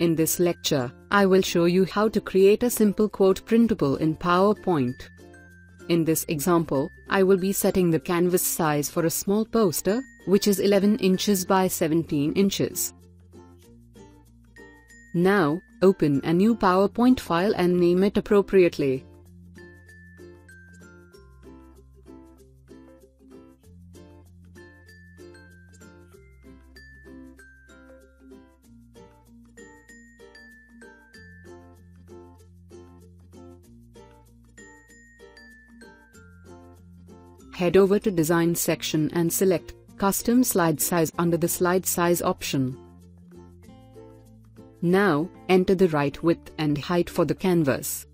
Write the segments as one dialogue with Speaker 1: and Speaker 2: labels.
Speaker 1: In this lecture, I will show you how to create a simple quote printable in PowerPoint. In this example, I will be setting the canvas size for a small poster, which is 11 inches by 17 inches. Now, open a new PowerPoint file and name it appropriately. Head over to Design section and select Custom Slide Size under the Slide Size option. Now, enter the right width and height for the canvas.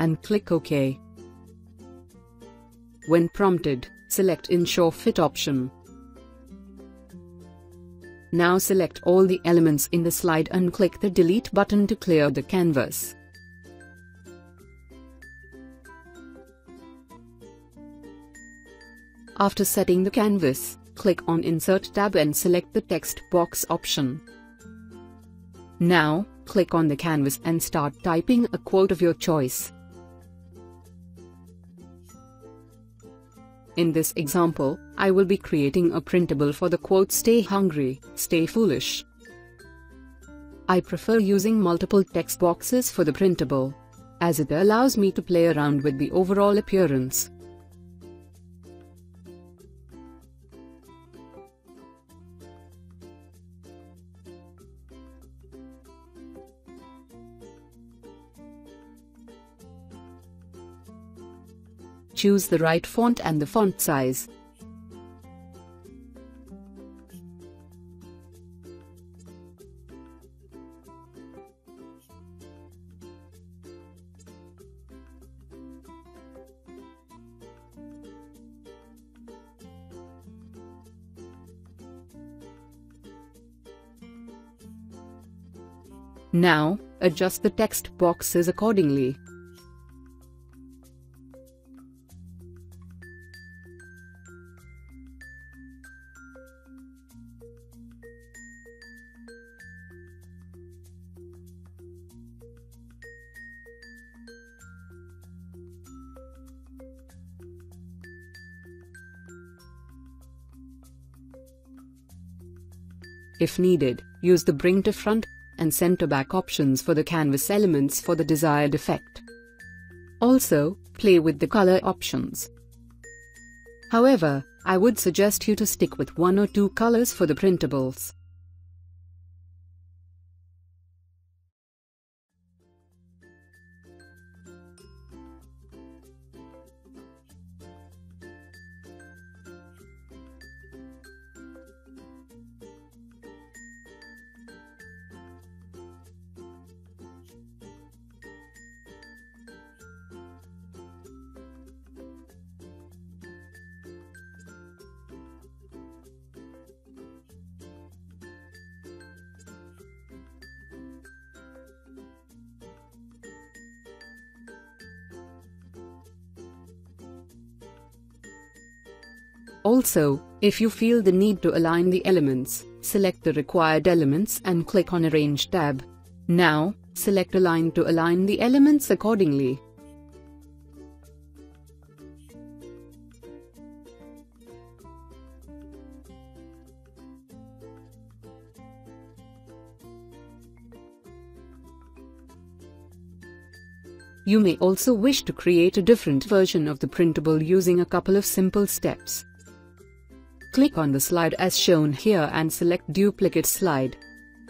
Speaker 1: And click OK. When prompted, select Ensure Fit option. Now select all the elements in the slide and click the Delete button to clear the canvas. After setting the canvas, click on Insert tab and select the text box option. Now, click on the canvas and start typing a quote of your choice. In this example, I will be creating a printable for the quote Stay hungry, stay foolish. I prefer using multiple text boxes for the printable, as it allows me to play around with the overall appearance. Choose the right font and the font size. Now, adjust the text boxes accordingly. If needed, use the bring to front and send to back options for the canvas elements for the desired effect. Also, play with the color options. However, I would suggest you to stick with one or two colors for the printables. Also, if you feel the need to align the elements, select the required elements and click on Arrange tab. Now, select Align to align the elements accordingly. You may also wish to create a different version of the printable using a couple of simple steps. Click on the slide as shown here and select Duplicate Slide.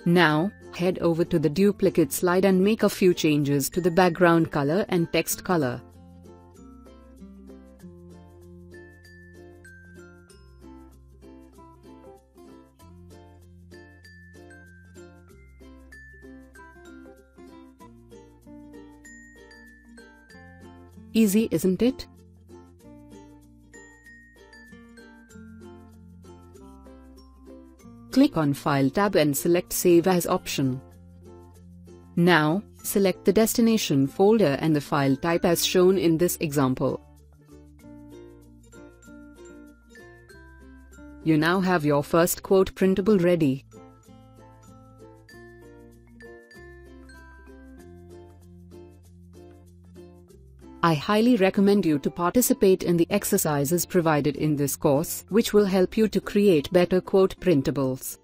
Speaker 1: Now, head over to the duplicate slide and make a few changes to the background color and text color. Easy isn't it? Click on File tab and select Save As option. Now, select the destination folder and the file type as shown in this example. You now have your first quote printable ready. I highly recommend you to participate in the exercises provided in this course, which will help you to create better quote printables.